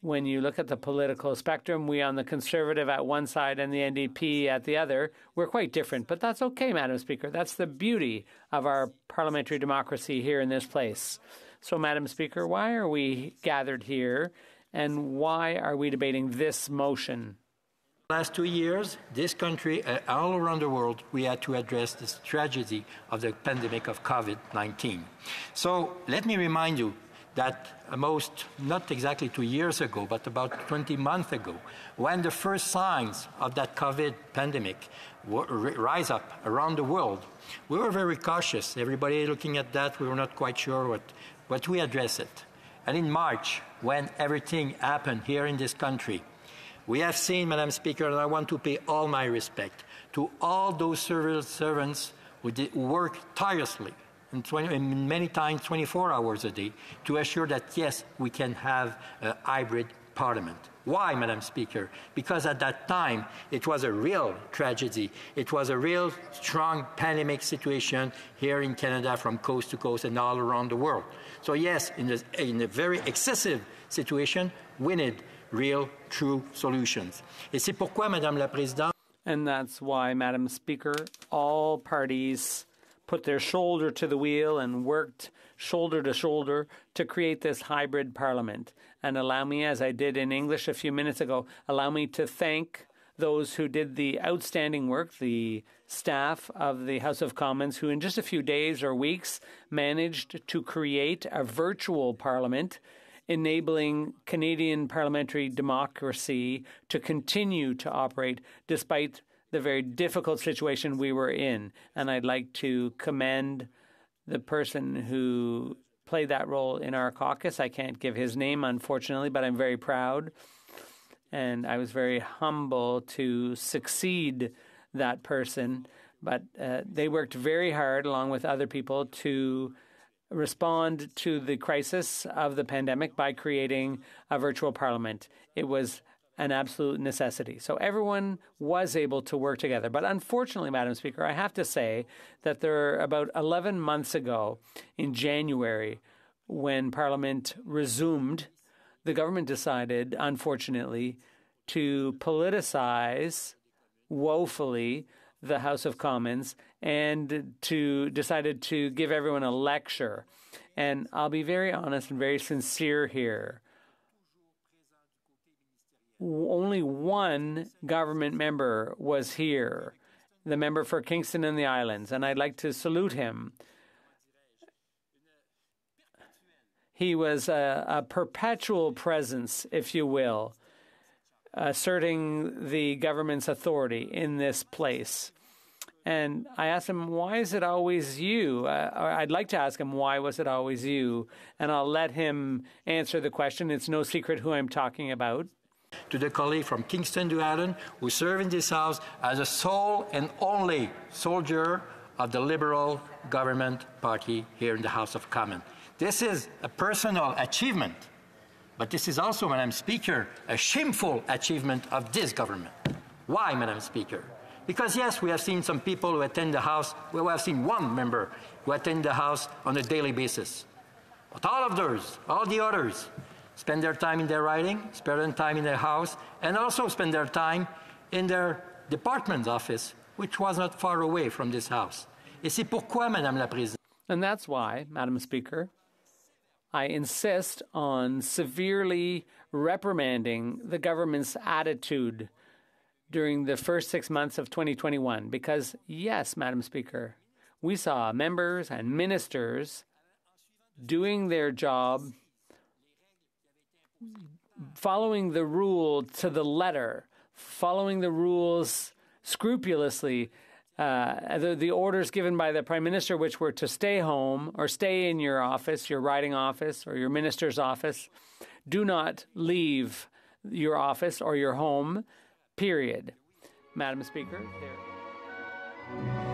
when you look at the political spectrum, we on the Conservative at one side and the NDP at the other, we're quite different. But that's okay, Madam Speaker. That's the beauty of our parliamentary democracy here in this place. So, Madam Speaker, why are we gathered here and why are we debating this motion? last two years, this country, uh, all around the world, we had to address this tragedy of the pandemic of COVID-19. So let me remind you that most, not exactly two years ago, but about 20 months ago, when the first signs of that COVID pandemic rise up around the world, we were very cautious. Everybody looking at that, we were not quite sure what, but we addressed it. And in March, when everything happened here in this country, we have seen, Madam Speaker, and I want to pay all my respect to all those civil servants who, did, who work tirelessly and, 20, and many times 24 hours a day to assure that, yes, we can have a hybrid parliament. Why, Madam Speaker? Because at that time, it was a real tragedy. It was a real strong pandemic situation here in Canada from coast to coast and all around the world. So yes, in a, in a very excessive situation, we need real, true solutions. Et c'est pourquoi, Madame la Présidente, and that's why, Madam Speaker, all parties put their shoulder to the wheel and worked shoulder to shoulder to create this hybrid parliament. And allow me, as I did in English a few minutes ago, allow me to thank those who did the outstanding work, the staff of the House of Commons, who in just a few days or weeks managed to create a virtual parliament enabling Canadian parliamentary democracy to continue to operate despite the very difficult situation we were in. And I'd like to commend the person who played that role in our caucus. I can't give his name, unfortunately, but I'm very proud. And I was very humble to succeed that person. But uh, they worked very hard, along with other people, to respond to the crisis of the pandemic by creating a virtual parliament. It was an absolute necessity. So everyone was able to work together. But unfortunately, Madam Speaker, I have to say that there about 11 months ago in January, when Parliament resumed, the government decided, unfortunately, to politicize woefully the House of Commons and to decided to give everyone a lecture. And I'll be very honest and very sincere here. Only one government member was here, the member for Kingston and the Islands, and I'd like to salute him. He was a, a perpetual presence, if you will, asserting the government's authority in this place. And I asked him, why is it always you? Uh, I'd like to ask him, why was it always you? And I'll let him answer the question. It's no secret who I'm talking about. To the colleague from Kingston to Allen who serve in this House as a sole and only soldier of the Liberal Government Party here in the House of Commons. This is a personal achievement, but this is also, Madam Speaker, a shameful achievement of this government. Why, Madam Speaker? Because yes, we have seen some people who attend the House, well, we have seen one member who attend the House on a daily basis. But all of those, all the others, spend their time in their writing, spend their time in their house, and also spend their time in their department's office, which was not far away from this house. Et c'est pourquoi, Madame la Présidente. And that's why, Madam Speaker, I insist on severely reprimanding the government's attitude during the first six months of 2021 because, yes, Madam Speaker, we saw members and ministers doing their job, following the rule to the letter, following the rules scrupulously. Uh, the, the orders given by the prime minister, which were to stay home or stay in your office, your writing office or your minister's office, do not leave your office or your home period. Madam Speaker, there.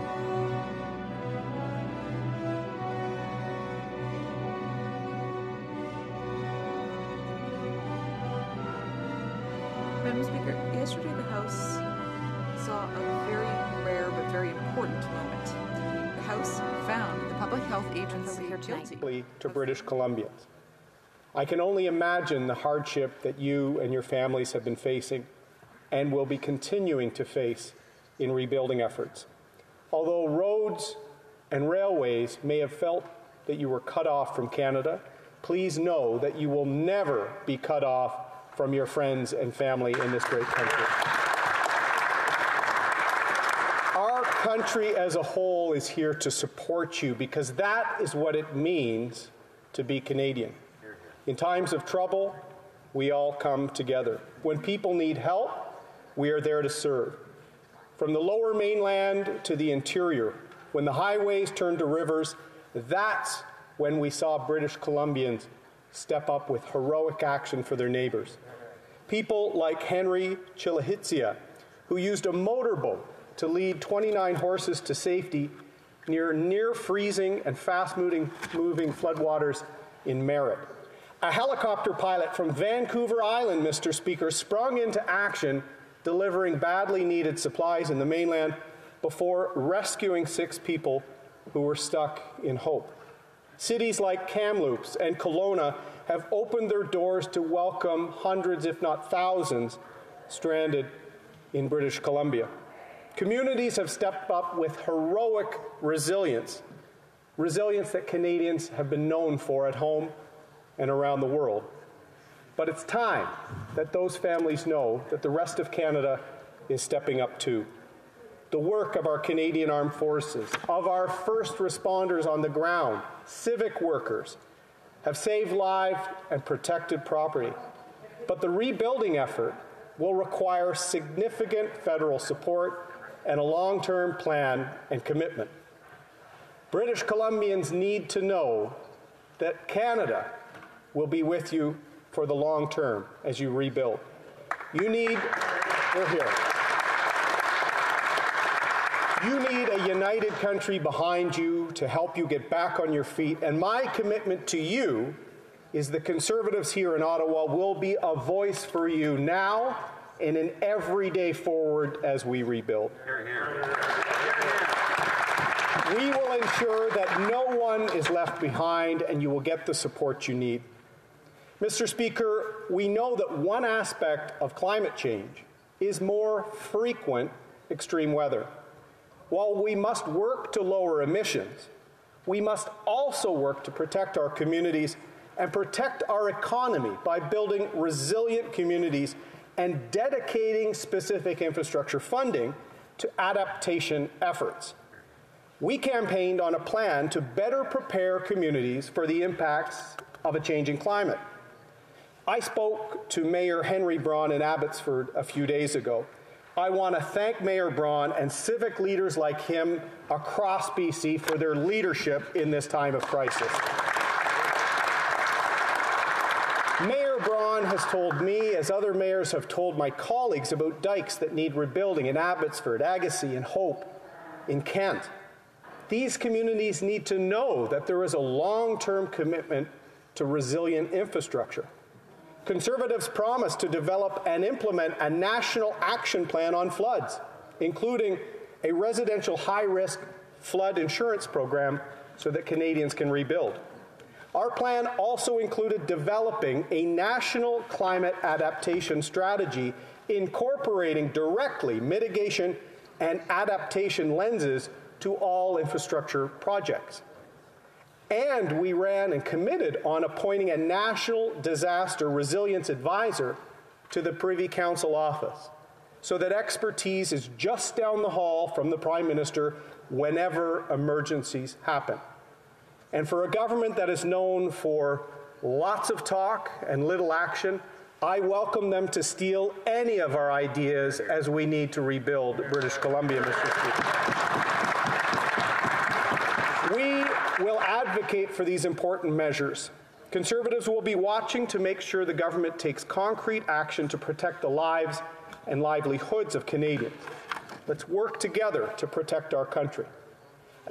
Madam Speaker, yesterday the House saw a very rare but very important moment. The House found the Public Health Agency guilty to British Columbians. I can only imagine the hardship that you and your families have been facing and will be continuing to face in rebuilding efforts. Although roads and railways may have felt that you were cut off from Canada, please know that you will never be cut off from your friends and family in this great country. Our country as a whole is here to support you because that is what it means to be Canadian. In times of trouble, we all come together. When people need help, we are there to serve. From the lower mainland to the interior, when the highways turn to rivers, that's when we saw British Columbians step up with heroic action for their neighbors. People like Henry Chilahitsia, who used a motorboat to lead 29 horses to safety near near freezing and fast moving, moving floodwaters in Merritt. A helicopter pilot from Vancouver Island, Mr. Speaker, sprung into action, delivering badly needed supplies in the mainland before rescuing six people who were stuck in Hope. Cities like Kamloops and Kelowna have opened their doors to welcome hundreds, if not thousands, stranded in British Columbia. Communities have stepped up with heroic resilience, resilience that Canadians have been known for at home and around the world. But it's time that those families know that the rest of Canada is stepping up too. The work of our Canadian Armed Forces, of our first responders on the ground, civic workers, have saved lives and protected property. But the rebuilding effort will require significant federal support and a long term plan and commitment. British Columbians need to know that Canada will be with you for the long term as you rebuild. You need, we're here. You need a united country behind you to help you get back on your feet. And my commitment to you is the Conservatives here in Ottawa will be a voice for you now and in every day forward as we rebuild. We will ensure that no one is left behind and you will get the support you need. Mr. Speaker, we know that one aspect of climate change is more frequent extreme weather. While we must work to lower emissions, we must also work to protect our communities and protect our economy by building resilient communities and dedicating specific infrastructure funding to adaptation efforts. We campaigned on a plan to better prepare communities for the impacts of a changing climate. I spoke to Mayor Henry Braun in Abbotsford a few days ago. I want to thank Mayor Braun and civic leaders like him across BC for their leadership in this time of crisis. Mayor Braun has told me, as other mayors have told my colleagues, about dikes that need rebuilding in Abbotsford, Agassiz, and Hope in Kent. These communities need to know that there is a long term commitment to resilient infrastructure. Conservatives promised to develop and implement a national action plan on floods, including a residential high risk flood insurance program so that Canadians can rebuild. Our plan also included developing a national climate adaptation strategy incorporating directly mitigation and adaptation lenses to all infrastructure projects. And we ran and committed on appointing a national disaster resilience advisor to the Privy Council office so that expertise is just down the hall from the Prime Minister whenever emergencies happen. And for a government that is known for lots of talk and little action, I welcome them to steal any of our ideas as we need to rebuild British Columbia, Mr. Speaker. We will advocate for these important measures. Conservatives will be watching to make sure the government takes concrete action to protect the lives and livelihoods of Canadians. Let's work together to protect our country.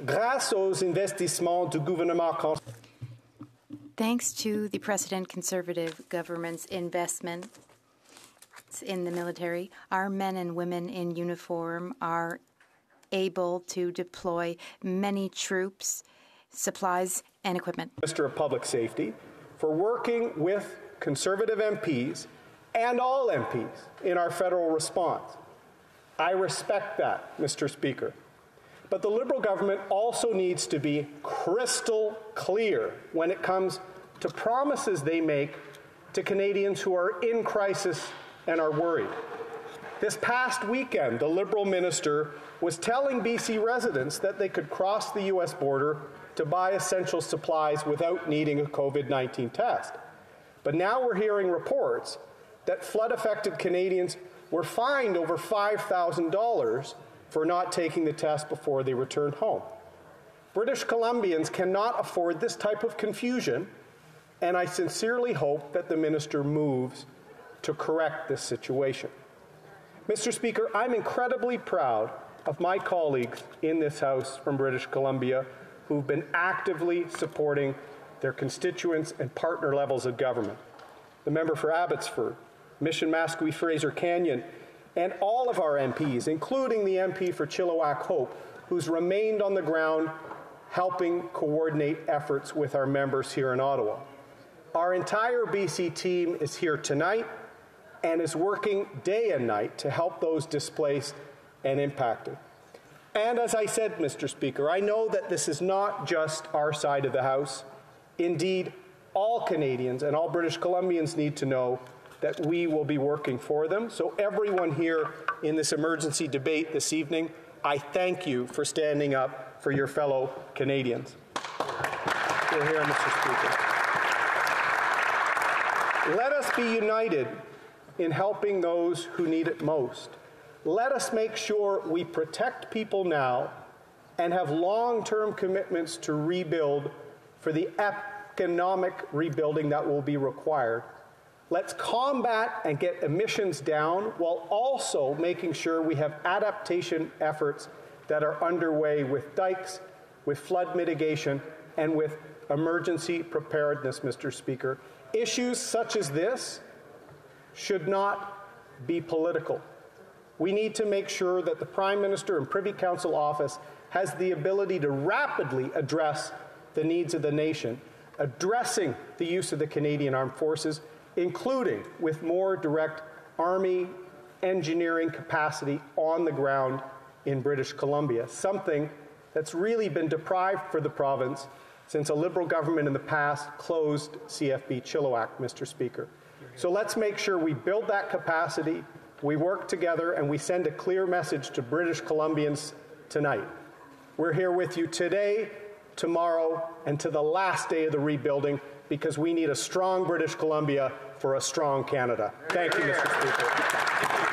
Grâce aux investissements du gouvernement Thanks to the precedent conservative government's investment in the military, our men and women in uniform are able to deploy many troops, supplies, and equipment. Minister of Public Safety, for working with Conservative MPs and all MPs in our federal response. I respect that, Mr. Speaker. But the Liberal government also needs to be crystal clear when it comes to promises they make to Canadians who are in crisis and are worried. This past weekend, the Liberal minister was telling BC residents that they could cross the U.S. border to buy essential supplies without needing a COVID 19 test. But now we're hearing reports that flood affected Canadians were fined over $5,000 for not taking the test before they returned home. British Columbians cannot afford this type of confusion, and I sincerely hope that the minister moves to correct this situation. Mr. Speaker, I'm incredibly proud of my colleagues in this House from British Columbia who've been actively supporting their constituents and partner levels of government. The member for Abbotsford, Mission Matsqui Fraser Canyon, and all of our MPs, including the MP for Chilliwack Hope, who's remained on the ground helping coordinate efforts with our members here in Ottawa. Our entire BC team is here tonight and is working day and night to help those displaced and impacted. And as I said, Mr. Speaker, I know that this is not just our side of the House. Indeed, all Canadians and all British Columbians need to know that we will be working for them. So, everyone here in this emergency debate this evening, I thank you for standing up for your fellow Canadians. You're here, Mr. Speaker. Let us be united in helping those who need it most. Let us make sure we protect people now and have long term commitments to rebuild for the economic rebuilding that will be required Let's combat and get emissions down while also making sure we have adaptation efforts that are underway with dikes, with flood mitigation, and with emergency preparedness, Mr. Speaker. Issues such as this should not be political. We need to make sure that the Prime Minister and Privy Council office has the ability to rapidly address the needs of the nation, addressing the use of the Canadian Armed Forces including with more direct Army engineering capacity on the ground in British Columbia, something that's really been deprived for the province since a Liberal government in the past closed CFB Chilliwack, Mr. Speaker. So let's make sure we build that capacity, we work together, and we send a clear message to British Columbians tonight. We're here with you today, tomorrow, and to the last day of the rebuilding because we need a strong British Columbia for a strong Canada. Thank you, Mr. Speaker.